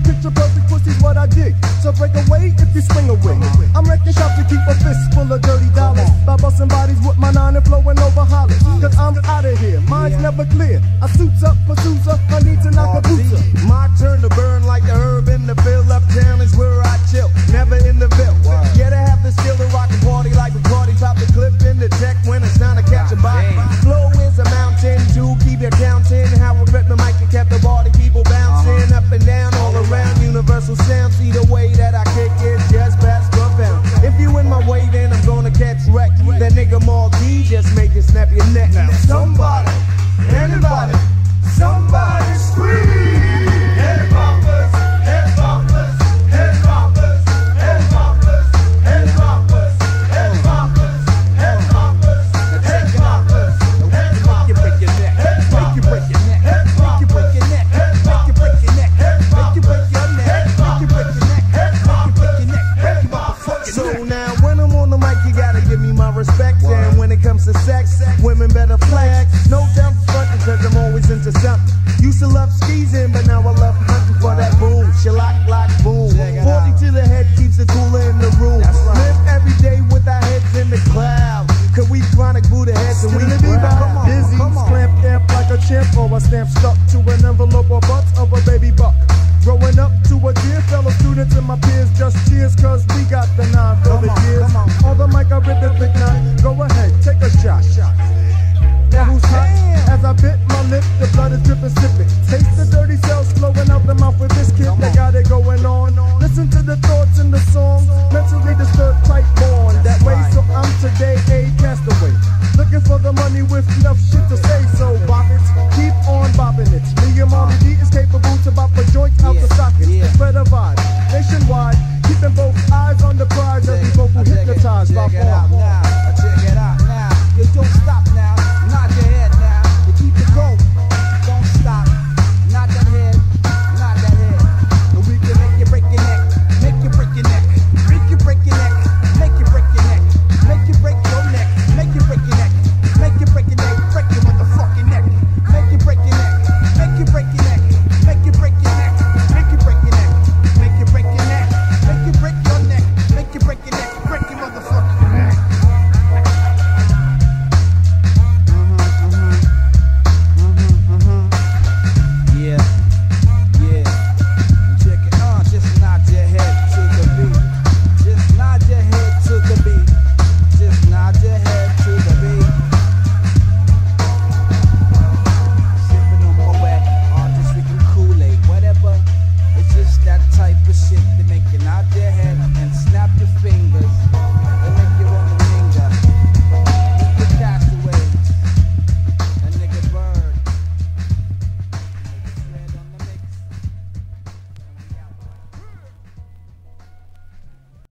picture, perfect pussy's what I dig. So break away if you swing away. I'm wrecking shop to keep a fist full of dirty dollars. By busting bodies with my nine and flowing over hollers. Cause I'm out of here, mine's never clear. I suits up, pursues up, I need to knock a boots up. Just make you snap your neck. Now somebody, anybody, I'm something. Used to love skeezing, but now I love hunting for that boom. Shellac, lock, boom. 40 to the head keeps it cooler in the room. Live every day with our heads in the cloud. Cause we chronic Buddha heads and we proud. Dizzy, clamp amp like a chimp, or a stamp stuck to an envelope or butts of a baby buck. Growing up to a dear fellow students and my peers, just cheers, cause we got the nine for the years. On the mic, I rip it big nine. Go ahead, take a shot. Now